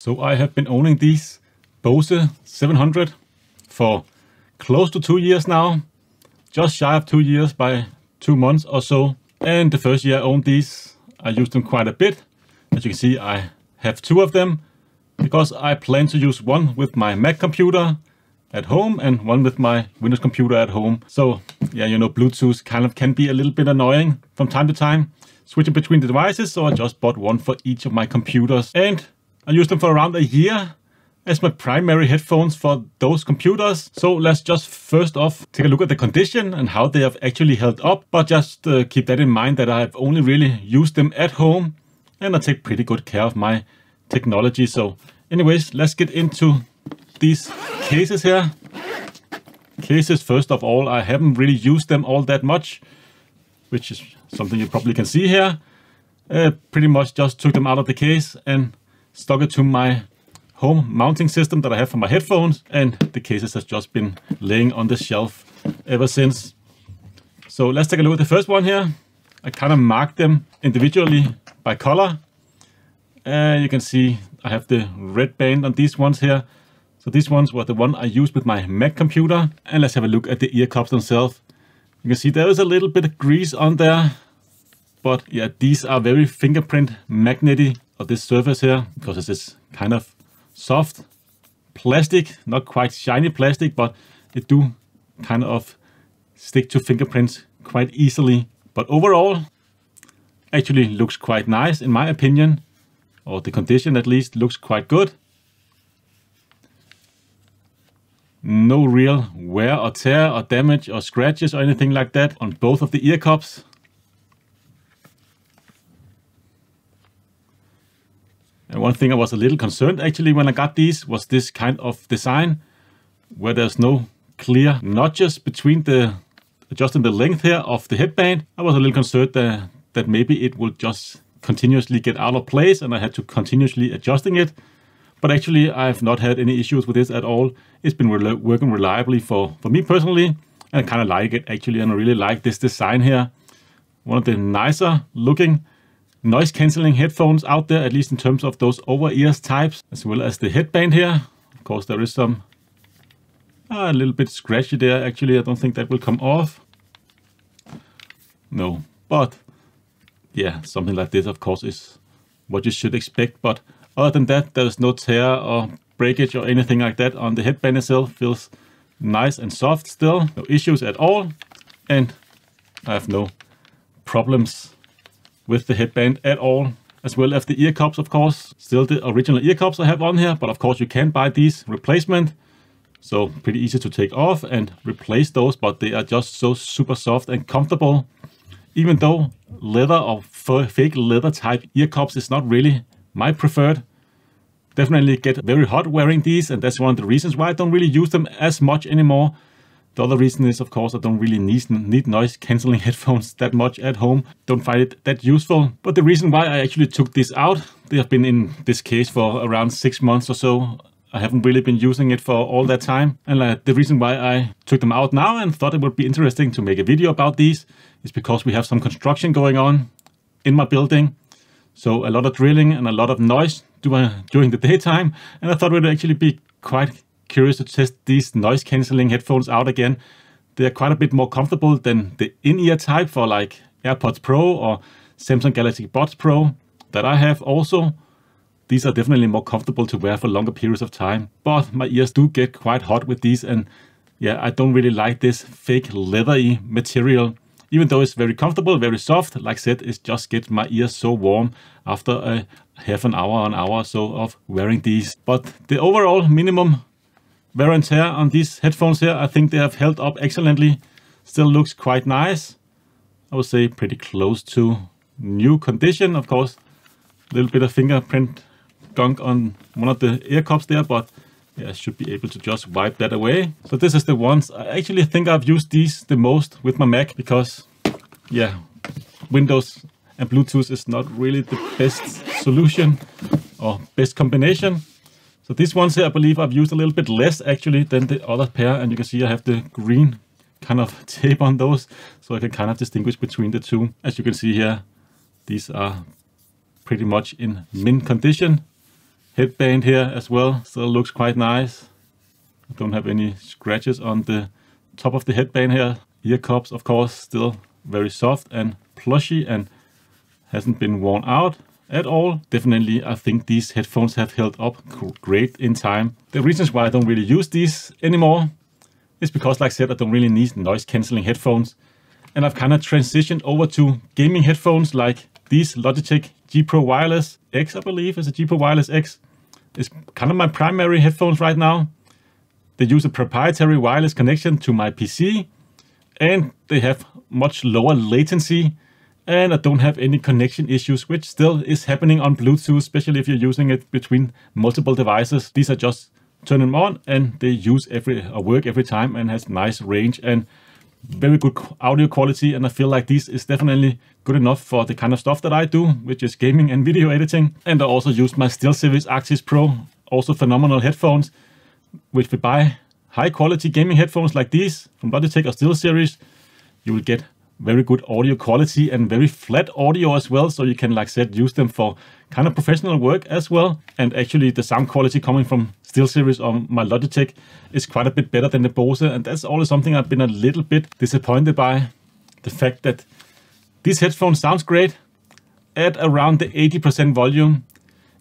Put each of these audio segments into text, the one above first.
So I have been owning these Bose 700 for close to two years now, just shy of two years by two months or so. And the first year I owned these, I used them quite a bit. As you can see, I have two of them because I plan to use one with my Mac computer at home and one with my Windows computer at home. So yeah, you know, Bluetooth kind of can be a little bit annoying from time to time, switching between the devices. So I just bought one for each of my computers and I used them for around a year as my primary headphones for those computers. So let's just first off take a look at the condition and how they have actually held up. But just uh, keep that in mind that I've only really used them at home and I take pretty good care of my technology. So anyways, let's get into these cases here. Cases, first of all, I haven't really used them all that much, which is something you probably can see here. Uh, pretty much just took them out of the case and stuck it to my home mounting system that I have for my headphones and the cases has just been laying on the shelf ever since. So let's take a look at the first one here. I kind of marked them individually by color. Uh, you can see I have the red band on these ones here. So these ones were the one I used with my Mac computer. And let's have a look at the ear cups themselves. You can see there is a little bit of grease on there. But yeah, these are very fingerprint magnety of this surface here because it's this kind of soft plastic, not quite shiny plastic, but it do kind of stick to fingerprints quite easily. But overall, actually looks quite nice in my opinion, or the condition at least looks quite good. No real wear or tear or damage or scratches or anything like that on both of the ear cups. And one thing I was a little concerned actually when I got these was this kind of design where there's no clear notches between the adjusting the length here of the headband. I was a little concerned that, that maybe it would just continuously get out of place and I had to continuously adjusting it. But actually I've not had any issues with this at all. It's been re working reliably for, for me personally. And I kind of like it actually and I really like this design here. One of the nicer looking noise cancelling headphones out there, at least in terms of those over-ears types, as well as the headband here. Of course, there is some uh, a little bit scratchy there. Actually, I don't think that will come off. No, but yeah, something like this, of course, is what you should expect. But other than that, there's no tear or breakage or anything like that on the headband itself. Feels nice and soft still. No issues at all. And I have no problems with the headband at all, as well as the ear cups, of course. Still the original ear cups I have on here, but of course you can buy these replacement. So pretty easy to take off and replace those, but they are just so super soft and comfortable. Even though leather or fake leather type ear cups is not really my preferred. Definitely get very hot wearing these, and that's one of the reasons why I don't really use them as much anymore. The other reason is, of course, I don't really need, noise cancelling headphones that much at home. Don't find it that useful. But the reason why I actually took this out, they have been in this case for around six months or so. I haven't really been using it for all that time. And uh, the reason why I took them out now and thought it would be interesting to make a video about these is because we have some construction going on in my building. So a lot of drilling and a lot of noise during the daytime. And I thought it would actually be quite curious to test these noise cancelling headphones out again. They're quite a bit more comfortable than the in-ear type for like AirPods Pro or Samsung Galaxy Buds Pro that I have also. These are definitely more comfortable to wear for longer periods of time, but my ears do get quite hot with these and yeah, I don't really like this fake leathery material. Even though it's very comfortable, very soft, like I said, it just gets my ears so warm after a half an hour, an hour or so of wearing these. But the overall minimum wear and tear on these headphones here. I think they have held up excellently. Still looks quite nice. I would say pretty close to new condition. Of course, a little bit of fingerprint gunk on one of the ear cups there, but yeah, I should be able to just wipe that away. So this is the ones, I actually think I've used these the most with my Mac because yeah, Windows and Bluetooth is not really the best solution or best combination. So these ones here, I believe I've used a little bit less actually than the other pair. And you can see I have the green kind of tape on those. So I can kind of distinguish between the two. As you can see here, These are pretty much in mint condition. Headband here as well, still looks quite nice. I don't have any scratches on the top of the headband here. Ear cups, of course, still very soft and plushy and hasn't been worn out at all. Definitely, I think these headphones have held up great in time. The reasons why I don't really use these anymore is because, like I said, I don't really need noise cancelling headphones. And I've kind of transitioned over to gaming headphones like these Logitech G Pro Wireless X, I believe, is a G Pro Wireless X. It's kind of my primary headphones right now. They use a proprietary wireless connection to my PC and they have much lower latency and I don't have any connection issues, which still is happening on Bluetooth, especially if you're using it between multiple devices. These are just turn them on and they use every or work every time and has nice range and very good audio quality. And I feel like this is definitely good enough for the kind of stuff that I do, which is gaming and video editing. And I also use my SteelSeries Arctis Pro, also phenomenal headphones, which we buy high quality gaming headphones like these from Logitech or SteelSeries, you will get very good audio quality and very flat audio as well. So you can, like I said, use them for kind of professional work as well. And actually the sound quality coming from SteelSeries or my Logitech is quite a bit better than the Bose. And that's always something I've been a little bit disappointed by. The fact that these headphones sounds great at around the 80% volume.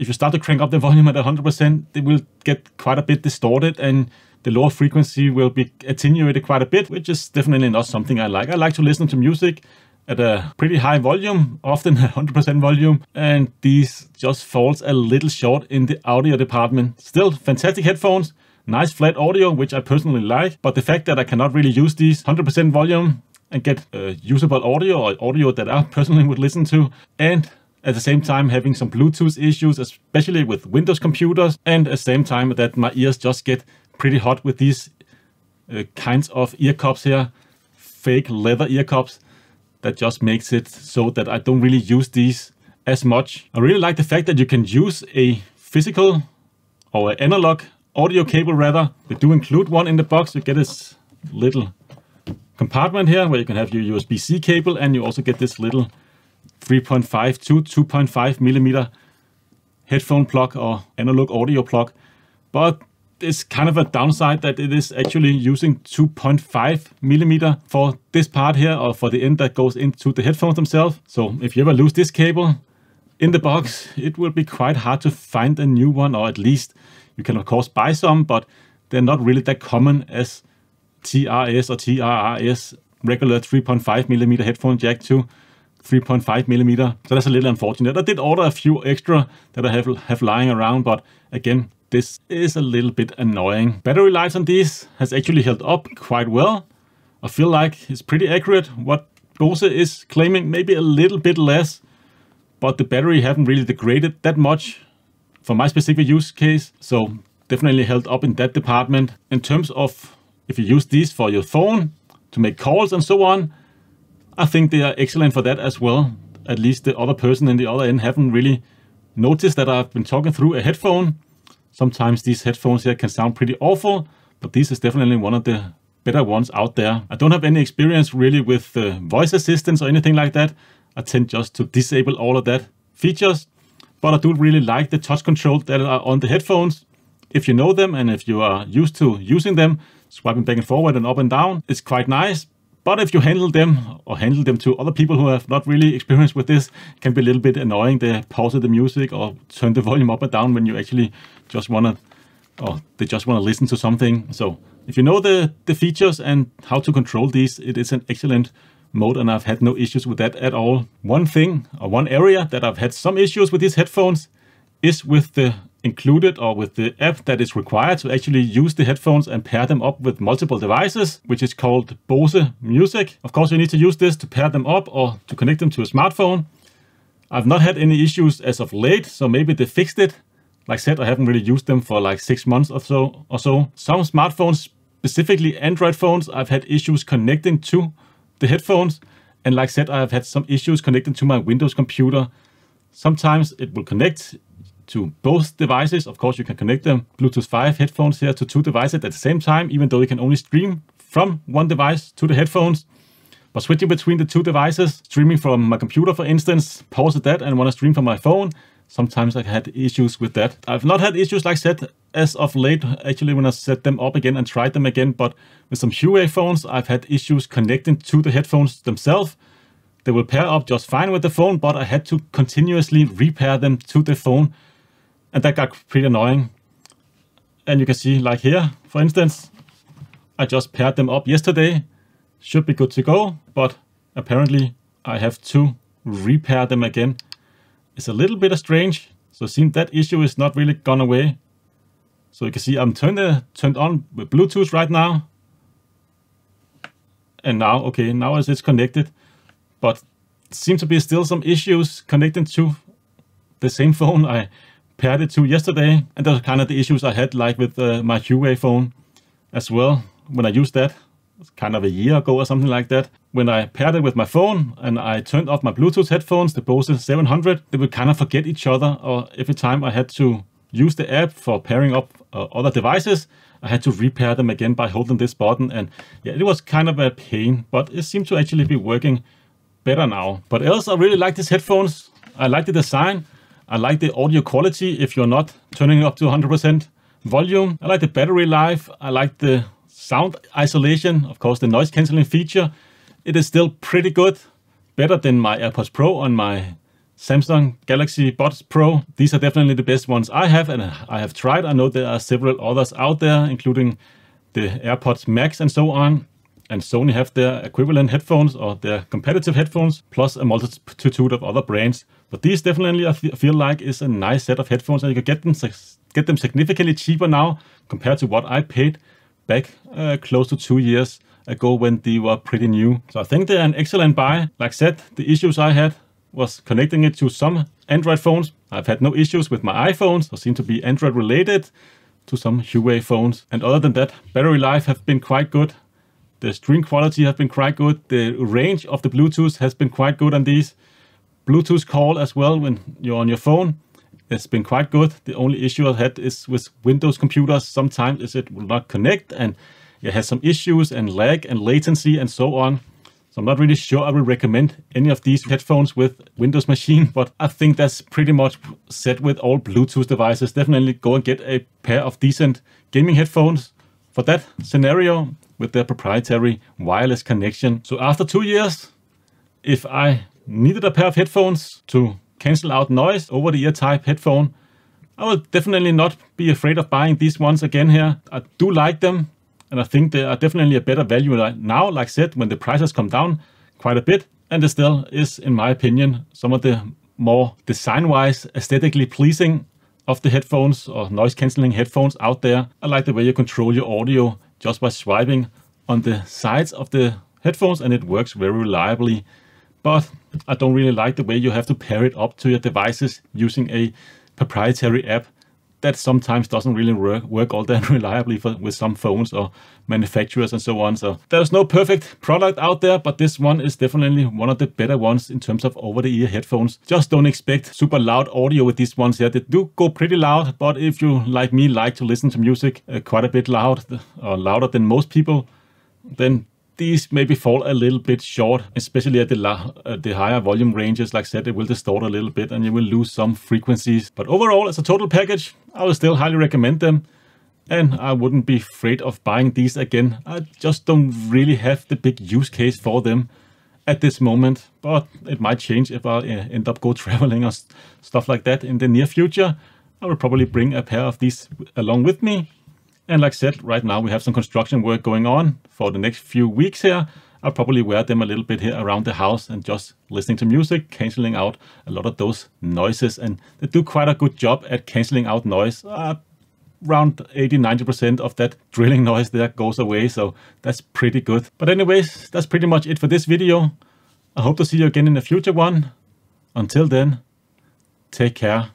If you start to crank up the volume at 100%, they will get quite a bit distorted and the lower frequency will be attenuated quite a bit, which is definitely not something I like. I like to listen to music at a pretty high volume, often 100% volume, and these just falls a little short in the audio department. Still fantastic headphones, nice flat audio, which I personally like, but the fact that I cannot really use these 100% volume and get uh, usable audio or audio that I personally would listen to, and at the same time having some Bluetooth issues, especially with Windows computers, and at the same time that my ears just get pretty hot with these uh, kinds of ear cups here, fake leather ear cups, that just makes it so that I don't really use these as much. I really like the fact that you can use a physical or an analog audio cable rather. They do include one in the box. You get this little compartment here where you can have your USB-C cable and you also get this little 3.5 to 2.5 millimeter headphone plug or analog audio plug. But it's kind of a downside that it is actually using 2.5 millimeter for this part here or for the end that goes into the headphones themselves. So if you ever lose this cable in the box, it will be quite hard to find a new one or at least you can of course buy some, but they're not really that common as TRS or TRRS regular 3.5 millimeter headphone jack to 3.5 millimeter. So that's er a little unfortunate. I did er order a few extra that I have, have lying around, but again, this is a little bit annoying. Battery life on these has actually held up quite well. I feel like it's pretty accurate. What Bose is claiming maybe a little bit less, but the battery haven't really degraded that much for my specific use case. So definitely held up in that department. In terms of if you use these for your phone to make calls and so on, I think they are excellent for that as well. At least the other person in the other end haven't really noticed that I've been talking through a headphone Sometimes these headphones here can sound pretty awful, but this is definitely one of the better ones out there. I don't have any experience really with uh, voice assistants or anything like that. I tend just to disable all of that features, but I do really like the touch control that are on the headphones. If you know them and if you are used to using them, swiping back and forward and up and down, it's quite nice. But if you handle them or handle them to other people who have not really experienced with this, can be a little bit annoying. They pause the music or turn the volume up and down when you actually just want to, or they just want to listen to something. So if you know the, the features and how to control these, it is an excellent mode and I've had no issues with that at all. One thing or one area that I've had some issues with these headphones is with the included or with the app that is required to actually use the headphones and pair them up with multiple devices, which is called Bose Music. Of course, you need to use this to pair them up or to connect them to a smartphone. I've not had any issues as of late, so maybe they fixed it. Like I said, I haven't really used them for like six months or so. Or so. Some smartphones, specifically Android phones, I've had issues connecting to the headphones. And like I said, I've had some issues connecting to my Windows computer. Sometimes it will connect to both devices. Of course, you can connect them Bluetooth 5 headphones here to two devices at the same time, even though you can only stream from one device to the headphones. But switching between the two devices, streaming from my computer, for instance, pause that and want to stream from my phone, sometimes I've had issues with that. I've not had issues like that as of late, actually, when I set them up again and tried them again. But with some Huawei phones, I've had issues connecting to the headphones themselves. They will pair up just fine with the phone, but I had to continuously repair them to the phone. And that got pretty annoying. And you can see, like here, for instance, I just paired them up yesterday. Should be good to go, but apparently I have to repair them again It's a little bit strange. So it seems that issue is not really gone away. So you can see I'm turned, uh, turned on with Bluetooth right now. And now, okay, now it's connected, but seems to be still some issues connecting to the same phone I paired it to yesterday. And are kind of the issues I had like with uh, my Huawei phone as well when I used that kind of a year ago or something like that. When I paired it with my phone and I turned off my Bluetooth headphones, the Bose 700, they would kind of forget each other. Or every time I had to use the app for pairing up uh, other devices, I had to repair them again by holding this button. And yeah, it was kind of a pain, but it seemed to actually be working better now. But else, I really like these headphones. I like the design. I like the audio quality if you're not turning it up to 100% volume. I like the battery life. I like the sound isolation, of course, the noise cancelling feature, it is still pretty good. Better than my AirPods Pro on my Samsung Galaxy Buds Pro. These are definitely the best ones I have and I have tried. I know there are several others out there, including the AirPods Max and so on. And Sony have their equivalent headphones or their competitive headphones, plus a multitude of other brands. But these definitely I feel like is a nice set of headphones and you can get them, get them significantly cheaper now compared to what I paid back uh, close to two years ago when they were pretty new. So I think they're an excellent buy. Like I said, the issues I had was connecting it to some Android phones. I've had no issues with my iPhones, or seem to be Android related to some Huawei phones. And other than that, battery life have been quite good. The stream quality has been quite good. The range of the Bluetooth has been quite good on these. Bluetooth call as well when you're on your phone it's been quite good. The only issue I've had is with Windows computers. Sometimes is it will not connect and it has some issues and lag and latency and so on. So I'm not really sure I will recommend any of these headphones with Windows machine, but I think that's pretty much set with all Bluetooth devices. Definitely go and get a pair of decent gaming headphones for that scenario with their proprietary wireless connection. So after two years, if I needed a pair of headphones to cancel out noise over the ear type headphone. I will definitely not be afraid of buying these ones again here. I do like them and I think they are definitely a better value now, like I said, when the prices come down quite a bit. And it still is, in my opinion, some of the more design-wise, aesthetically pleasing of the headphones or noise cancelling headphones out there. I like the way you control your audio just by swiping on the sides of the headphones and it works very reliably. But I don't really like the way you have to pair it up to your devices using a proprietary app that sometimes doesn't really work, work all that reliably for, with some phones or manufacturers and so on. So there's no perfect product out there, but this one is definitely one of the better ones in terms of over-the-ear headphones. Just don't expect super loud audio with these ones here. They do go pretty loud, but if you, like me, like to listen to music uh, quite a bit loud or louder than most people, then these maybe fall a little bit short, especially at the, uh, the higher volume ranges. Like I said, it will distort a little bit and you will lose some frequencies. But overall, as a total package, I would still highly recommend them. And I wouldn't be afraid of buying these again. I just don't really have the big use case for them at this moment. But it might change if I uh, end up go traveling or stuff like that in the near future. I will probably bring a pair of these along with me and like I said, right now we have some construction work going on for the next few weeks here. I'll probably wear them a little bit here around the house and just listening to music, canceling out a lot of those noises. And they do quite a good job at canceling out noise. Uh, around 80-90% of that drilling noise there goes away. So that's pretty good. But anyways, that's pretty much it for this video. I hope to see you again in a future one. Until then, take care.